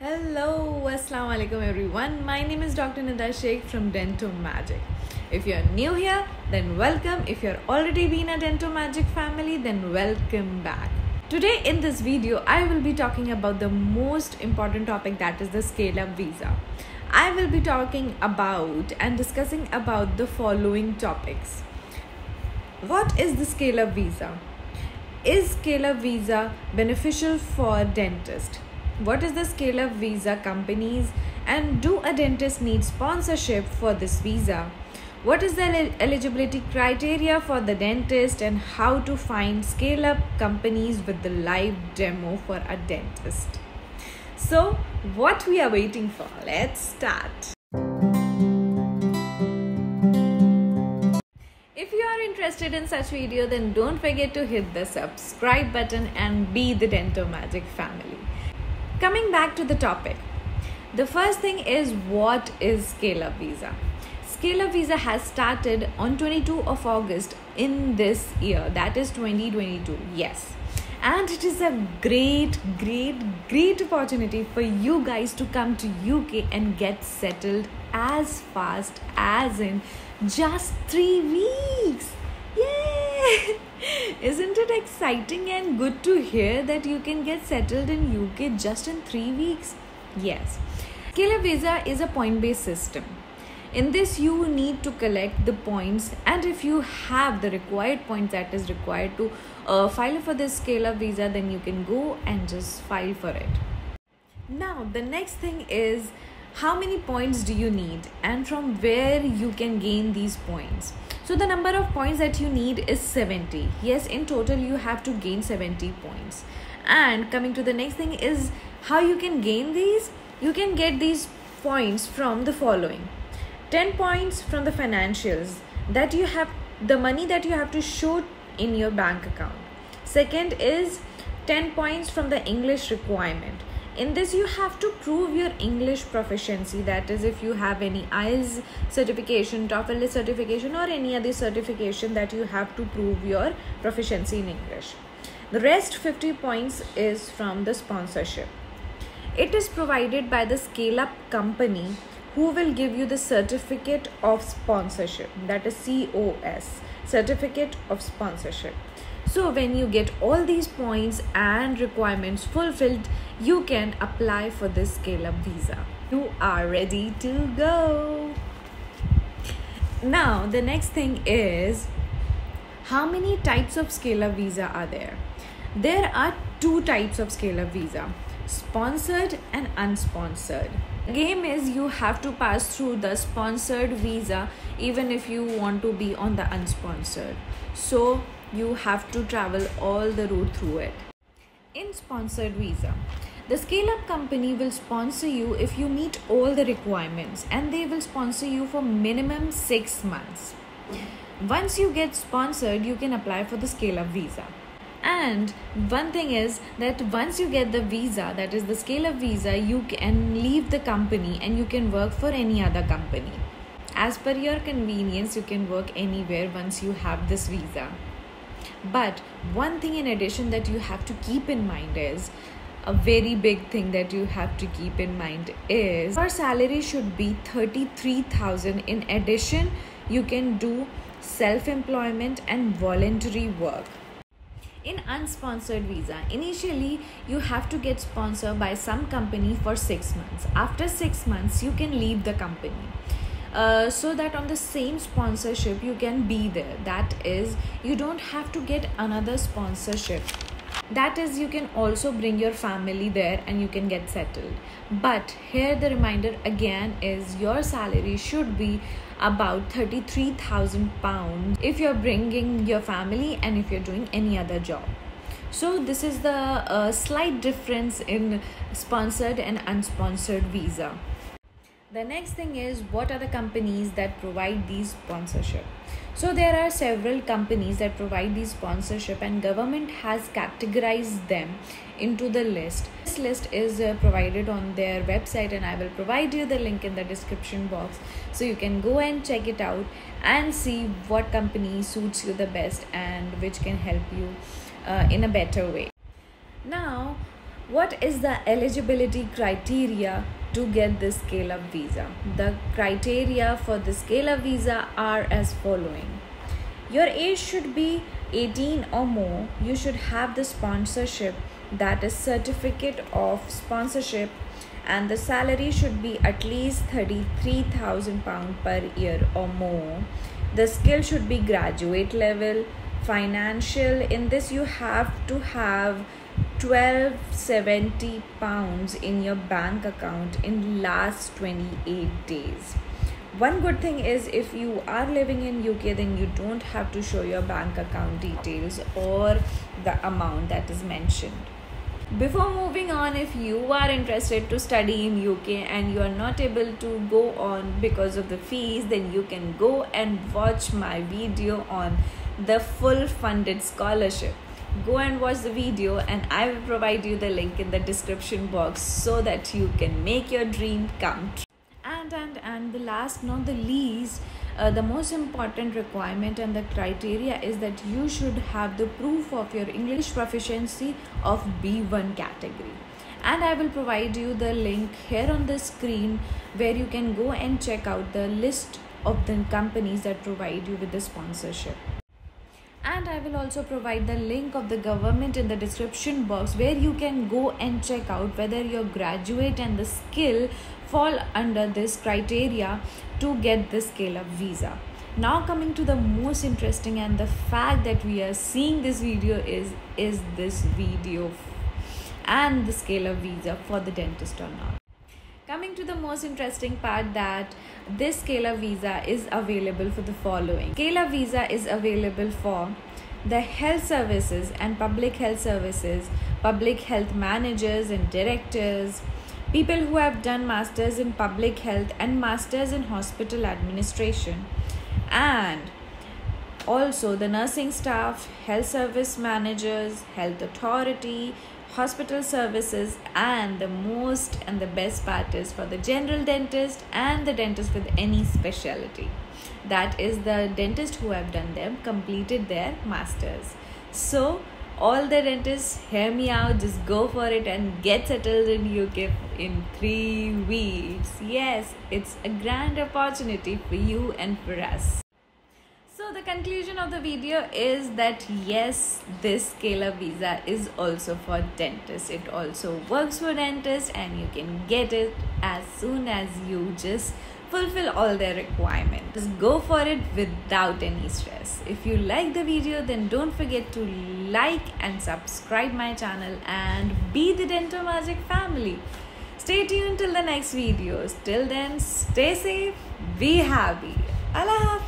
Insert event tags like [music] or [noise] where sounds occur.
Hello, Assalamu alaikum everyone. My name is Dr. Nida Sheikh from Dento Magic. If you're new here, then welcome. If you're already been a Dento Magic family, then welcome back. Today in this video, I will be talking about the most important topic that is the scale up visa. I will be talking about and discussing about the following topics. What is the scale up visa? Is scale up visa beneficial for dentist? What is the scale up visa companies and do a dentist need sponsorship for this visa? What is the eligibility criteria for the dentist and how to find scale up companies with the live demo for a dentist? So, what we are waiting for? Let's start. If you are interested in such video then don't forget to hit the subscribe button and be the Dento Magic family. Coming back to the topic. The first thing is what is Scale Visa? Scale Visa has started on 22 of August in this year that is 2022. Yes. And it is a great great great opportunity for you guys to come to UK and get settled as fast as in just 3 weeks. Yay! [laughs] Isn't it exciting and good to hear that you can get settled in UK just in 3 weeks? Yes. Scale Visa is a point based system. In this, you need to collect the points, and if you have the required points that is required to uh, file for this scale up visa, then you can go and just file for it. Now, the next thing is how many points do you need, and from where you can gain these points. So, the number of points that you need is 70. Yes, in total, you have to gain 70 points. And coming to the next thing is how you can gain these. You can get these points from the following 10 points from the financials that you have the money that you have to show in your bank account second is 10 points from the english requirement in this you have to prove your english proficiency. That is if you have any ielts certification toefl certification or any other certification that you have to prove your proficiency in english. The rest 50 points is from the sponsorship. It is provided by the scale up company who will give you the certificate of sponsorship. That is COS certificate of sponsorship so when you get all these points and requirements fulfilled you can apply for this scale up visa. You are ready to go. Now the next thing is how many types of scale up visa are there? There are two types of scale up visa sponsored and unsponsored. Game is you have to pass through the sponsored visa even if you want to be on the unsponsored. So you have to travel all the route through it. In sponsored visa the scale up company will sponsor you if you meet all the requirements and they will sponsor you for minimum 6 months. Once you get sponsored you can apply for the scale up visa. And one thing is that once you get the visa that is the scale up visa you can leave the company and you can work for any other company. As per your convenience you can work anywhere once you have this visa but one thing in addition that you have to keep in mind is a very big thing that you have to keep in mind is your salary should be 33000 in addition you can do self employment and voluntary work. In unsponsored visa initially you have to get sponsored by some company for 6 months. After 6 months you can leave the company uh, so that on the same sponsorship you can be there. That is you don't have to get another sponsorship. That is you can also bring your family there and you can get settled. But here the reminder again is your salary should be about 33000 pounds if you're bringing your family and if you're doing any other job. So this is the uh, slight difference in sponsored and unsponsored visa the next thing is what are the companies that provide these sponsorship? So there are several companies that provide these sponsorship and government has categorized them into the list. This list is uh, provided on their website and i will provide you the link in the description box. So you can go and check it out and see what company suits you the best and which can help you uh, in a better way. Now what is the eligibility criteria to get this scale up visa. The criteria for the scale up visa are as following. Your age should be 18 or more. You should have the sponsorship that is certificate of sponsorship and the salary should be at least 33000 pound per year or more. The skill should be graduate level. Financial in this you have to have 1270 pounds in your bank account in last 28 days. One good thing is if you are living in uk then you don't have to show your bank account details or the amount that is mentioned. Before moving on if you are interested to study in uk and you are not able to go on because of the fees then you can go and watch my video on the full funded scholarship go and watch the video and i will provide you the link in the description box so that you can make your dream come true. And and and the last not the least uh, the most important requirement and the criteria is that you should have the proof of your english proficiency of b1 category. And i will provide you the link here on the screen where you can go and check out the list of the companies that provide you with the sponsorship and I will also provide the link of the government in the description box where you can go and check out whether your graduate and the skill fall under this criteria to get the scale up visa. Now coming to the most interesting and the fact that we are seeing this video is is this video and the scale up visa for the dentist or not coming to the most interesting part that this Up visa is available for the following. Up visa is available for the health services and public health services public health managers and directors people who have done masters in public health and masters in hospital administration. And also the nursing staff health service managers health authority hospital services and the most and the best part is for the general dentist and the dentist with any specialty. That is the dentist who have done them completed their masters. So all the dentists hear me out just go for it and get settled in uk in 3 weeks. Yes it's a grand opportunity for you and for us so the conclusion of the video is that yes, this scale up visa is also for dentists. It also works for dentists and you can get it as soon as you just fulfill all their requirements. Just go for it without any stress. If you like the video, then don't forget to like and subscribe my channel and be the Dento Magic family. Stay tuned till the next videos. Till then, stay safe, be happy. Allah